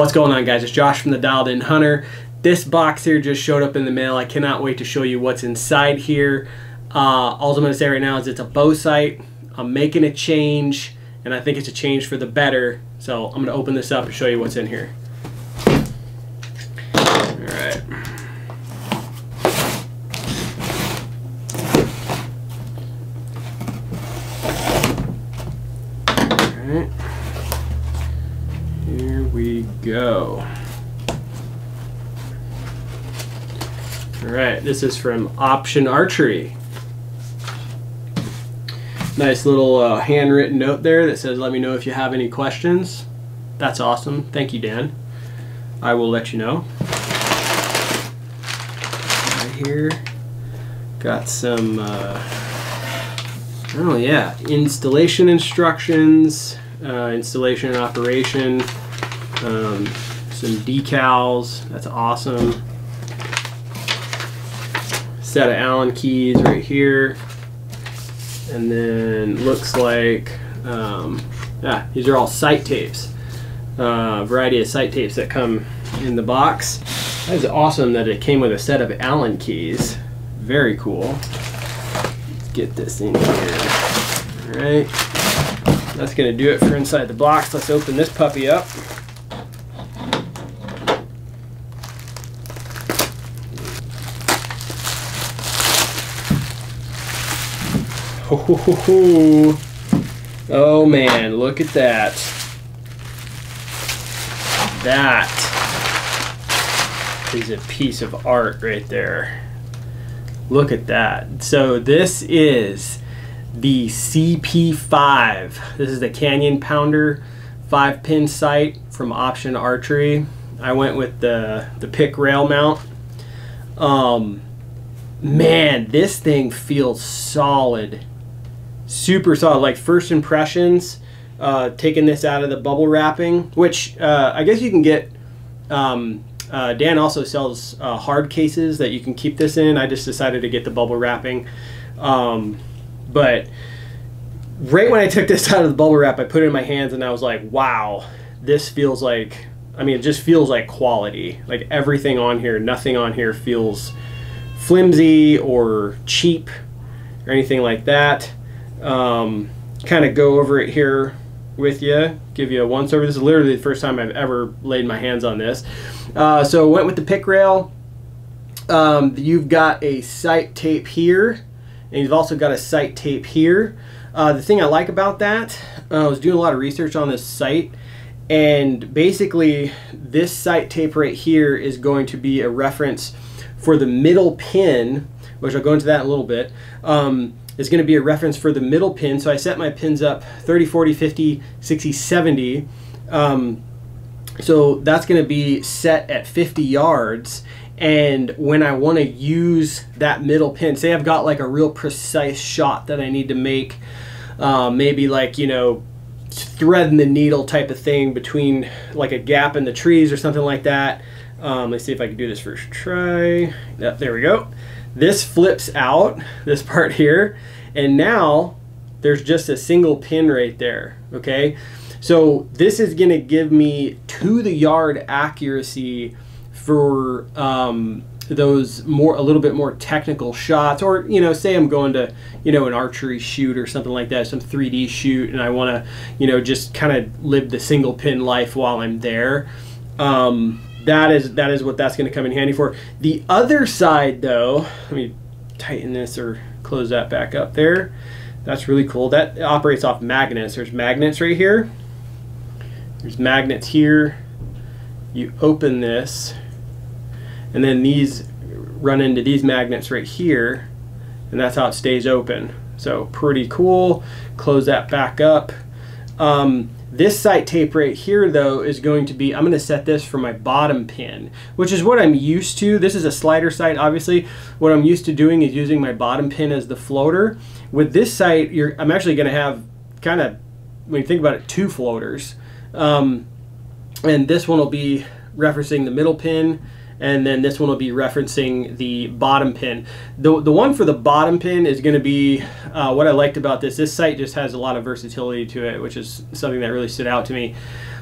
What's going on guys? It's Josh from the Dialed In Hunter. This box here just showed up in the mail. I cannot wait to show you what's inside here. Uh, all I'm going to say right now is it's a bow sight. I'm making a change and I think it's a change for the better. So I'm going to open this up and show you what's in here. We go. All right, this is from Option Archery. Nice little uh, handwritten note there that says, let me know if you have any questions. That's awesome. Thank you, Dan. I will let you know. Right here, got some, uh, oh yeah, installation instructions, uh, installation and operation, um, some decals. That's awesome. Set of Allen keys right here, and then looks like um, yeah, these are all sight tapes. Uh, variety of sight tapes that come in the box. That is awesome that it came with a set of Allen keys. Very cool. Let's get this in here. All right. That's going to do it for inside the box. Let's open this puppy up. Oh, man, look at that. That is a piece of art right there. Look at that. So this is the CP5. This is the Canyon Pounder 5 pin sight from Option Archery. I went with the, the pick rail mount. Um, man, this thing feels solid super solid. Like first impressions, uh, taking this out of the bubble wrapping, which uh, I guess you can get. Um, uh, Dan also sells uh, hard cases that you can keep this in. I just decided to get the bubble wrapping, um, but right when I took this out of the bubble wrap, I put it in my hands and I was like, "Wow, this feels like." I mean, it just feels like quality. Like everything on here, nothing on here feels flimsy or cheap or anything like that um, kind of go over it here with you, give you a once over. This is literally the first time I've ever laid my hands on this. Uh, so went with the pick rail. Um, you've got a sight tape here, and you've also got a sight tape here. Uh, the thing I like about that, uh, I was doing a lot of research on this sight, and basically this sight tape right here is going to be a reference for the middle pin, which I'll go into that in a little bit. Um, is going to be a reference for the middle pin. So I set my pins up 30, 40, 50, 60, 70. Um, so that's going to be set at 50 yards. And when I want to use that middle pin, say I've got like a real precise shot that I need to make, uh, maybe like, you know, threading the needle type of thing between like a gap in the trees or something like that. Um, let's see if I can do this first try. Yep, there we go this flips out, this part here, and now there's just a single pin right there, okay? So this is gonna give me to the yard accuracy for um, those more a little bit more technical shots or you know say i'm going to you know an archery shoot or something like that some 3d shoot and i want to you know just kind of live the single pin life while i'm there um, that is that is what that's going to come in handy for. The other side though, let me tighten this or close that back up there. That's really cool. That operates off magnets. There's magnets right here. There's magnets here. You open this and then these run into these magnets right here and that's how it stays open. So pretty cool. Close that back up. Um, this sight tape right here though is going to be, I'm going to set this for my bottom pin, which is what I'm used to. This is a slider sight obviously. What I'm used to doing is using my bottom pin as the floater. With this sight, I'm actually going to have kind of, when you think about it, two floaters. Um, and this one will be referencing the middle pin and then this one will be referencing the bottom pin. The, the one for the bottom pin is going to be uh, what I liked about this. This sight just has a lot of versatility to it, which is something that really stood out to me.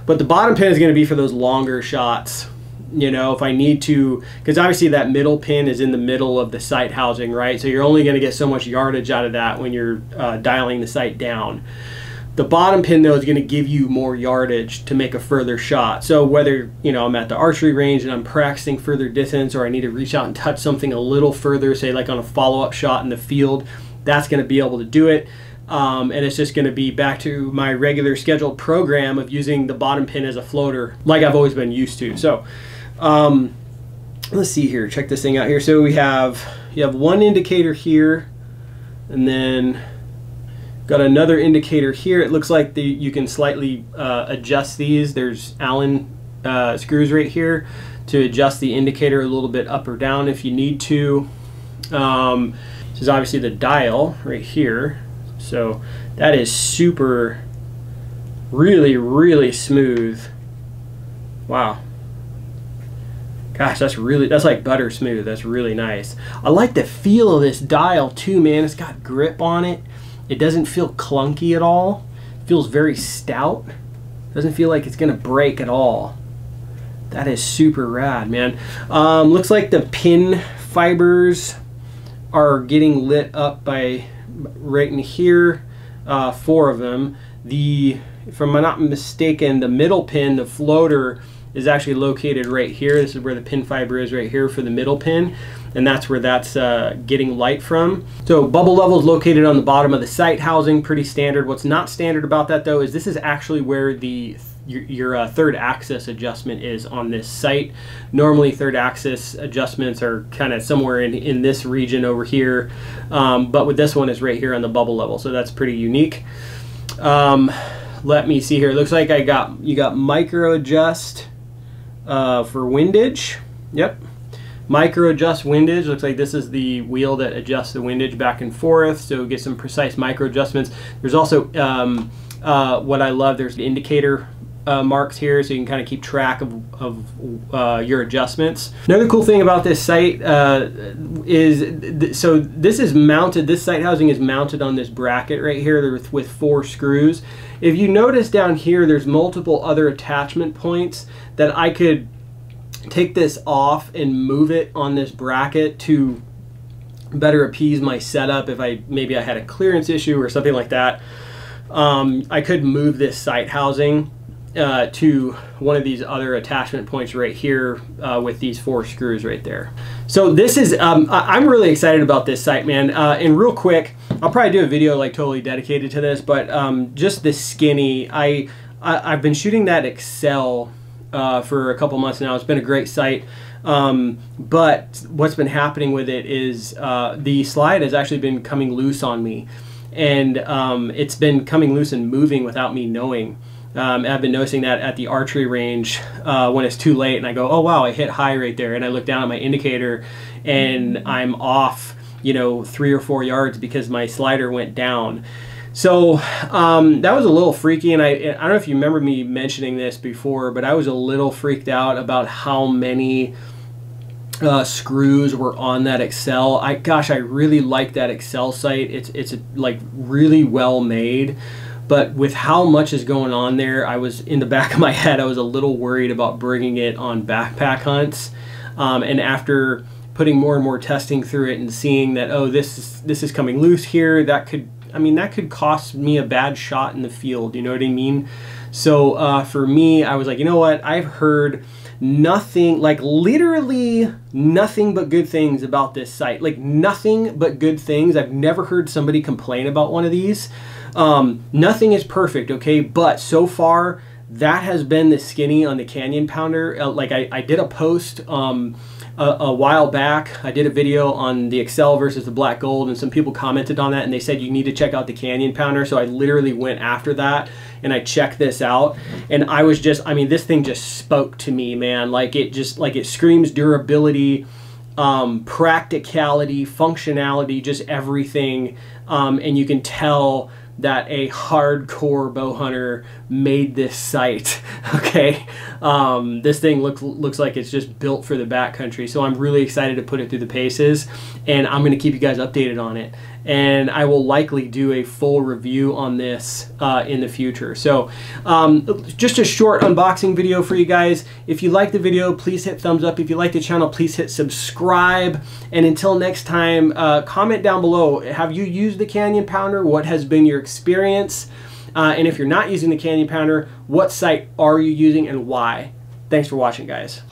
But the bottom pin is going to be for those longer shots. You know, if I need to, because obviously that middle pin is in the middle of the sight housing, right? So you're only going to get so much yardage out of that when you're uh, dialing the sight down. The bottom pin though is going to give you more yardage to make a further shot. So whether you know I'm at the archery range and I'm practicing further distance, or I need to reach out and touch something a little further, say like on a follow-up shot in the field, that's going to be able to do it. Um, and it's just going to be back to my regular scheduled program of using the bottom pin as a floater, like I've always been used to. So um, let's see here. Check this thing out here. So we have you have one indicator here, and then Got another indicator here. It looks like the, you can slightly uh, adjust these. There's Allen uh, screws right here to adjust the indicator a little bit up or down if you need to. Um, this is obviously the dial right here. So that is super, really, really smooth. Wow. Gosh, that's really, that's like butter smooth. That's really nice. I like the feel of this dial too, man. It's got grip on it. It doesn't feel clunky at all. It feels very stout. Doesn't feel like it's gonna break at all. That is super rad, man. Um, looks like the pin fibers are getting lit up by right in here, uh, four of them. The, if I'm not mistaken, the middle pin, the floater, is actually located right here. This is where the pin fiber is right here for the middle pin and that's where that's uh, getting light from. So bubble level is located on the bottom of the sight housing, pretty standard. What's not standard about that though is this is actually where the your, your uh, third axis adjustment is on this sight. Normally third axis adjustments are kind of somewhere in, in this region over here, um, but with this one is right here on the bubble level, so that's pretty unique. Um, let me see here. It looks like I got you got micro adjust uh, for windage. Yep. Micro adjust windage. Looks like this is the wheel that adjusts the windage back and forth. So get some precise micro adjustments. There's also um, uh, what I love. There's the indicator uh, marks here so you can kind of keep track of, of uh, your adjustments. Another cool thing about this sight uh, is, th so this is mounted, this sight housing is mounted on this bracket right here with, with four screws. If you notice down here, there's multiple other attachment points that I could take this off and move it on this bracket to better appease my setup if I maybe I had a clearance issue or something like that. Um, I could move this sight housing uh, to one of these other attachment points right here uh, with these four screws right there. So this is, um, I am really excited about this sight, man. Uh, and real quick, I'll probably do a video like totally dedicated to this, but um, just the skinny, I, I, have been shooting that Axcel uh, for a couple months now. It's been a great sight. Um, but what's been happening with it is uh, the slide has actually been coming loose on me. And um, it's been coming loose and moving without me knowing. Um, I've been noticing that at the archery range uh, when it's too late, and I go, "Oh wow, I hit high right there," and I look down at my indicator, and I'm off, you know, three or four yards because my slider went down. So um, that was a little freaky, and I, I don't know if you remember me mentioning this before, but I was a little freaked out about how many uh, screws were on that Axcel. I gosh, I really like that Axcel sight. It's it's like really well made, but with how much is going on there, I was in the back of my head. I was a little worried about bringing it on backpack hunts, um, and after putting more and more testing through it and seeing that oh this is this is coming loose here, that could I mean, that could cost me a bad shot in the field. You know what I mean? So uh, for me, I was like, you know what? I've heard nothing, like literally nothing but good things about this sight. Like nothing but good things. I've never heard somebody complain about one of these. Um, nothing is perfect, okay? But so far, that has been the skinny on the Canyon Pounder. Uh, like I, I did a post. Um, a, a, while back. I did a video on the Axcel versus the Black Gold, and some people commented on that, and they said you need to check out the Canyon Pounder. So I literally went after that and I checked this out, and I was just, I mean, this thing just spoke to me, man. Like it just, like it screams durability. Um, practicality, functionality, just everything. Um, and you can tell that a hardcore bow hunter made this sight. Okay, um, this thing looks looks like it's just built for the backcountry. So I'm really excited to put it through the paces, and I'm going to keep you guys updated on it. And I will likely do a full review on this uh, in the future. So um, just a short unboxing video for you guys. If you like the video, please hit thumbs up. If you like the channel, please hit subscribe. And until next time, uh, comment down below. Have you used the Canyon Pounder? What has been your experience? Uh, and if you're not using the Canyon Pounder, what sight are you using and why? Thanks for watching, guys.